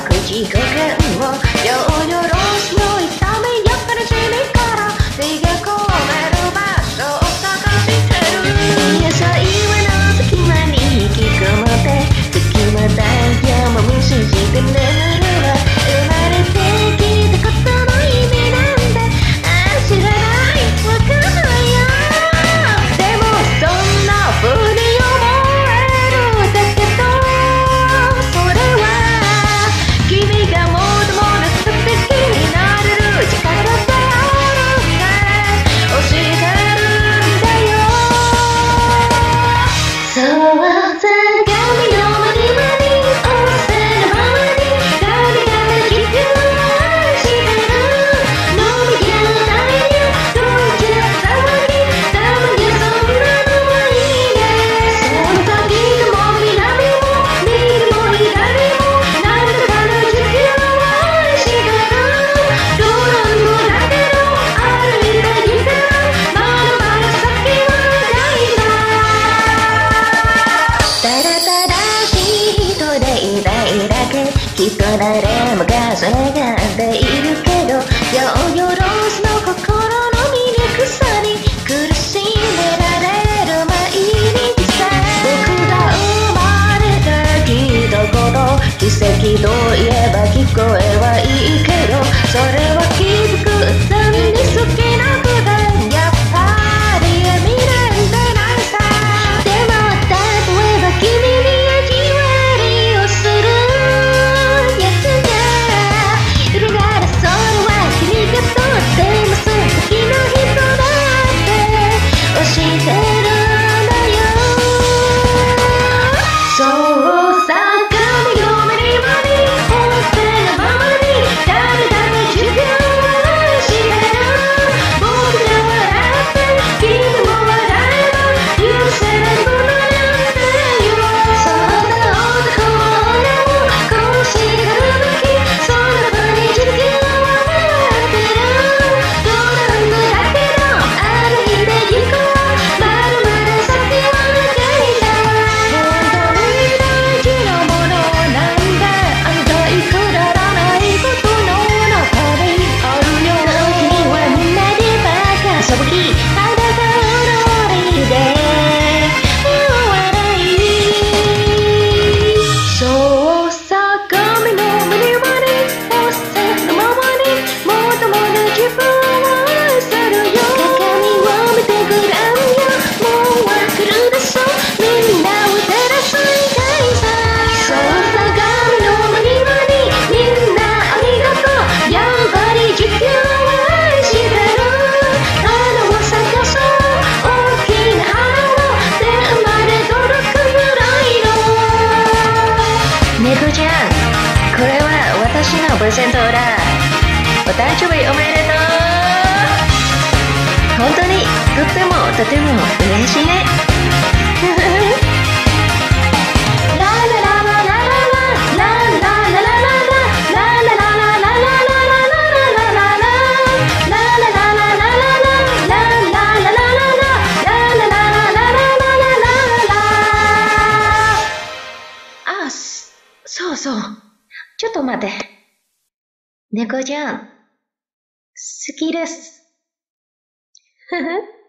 く地獄を両よろしのいためやっぱり地味から逃げ込める場所を探してる。野菜はの隙間に引きこもって隙間だけも無視し誰もがそれがっているけど八百万ローの心の醜さに苦しめられる毎日さ。僕が生まれたきどころ奇跡といえば聞こえはいいけどそれはのプレゼント裏お誕生日おめでとう本当にとってもとても嬉しいねそうそう。ちょっと待って。猫ちゃん、好きです。ふふ。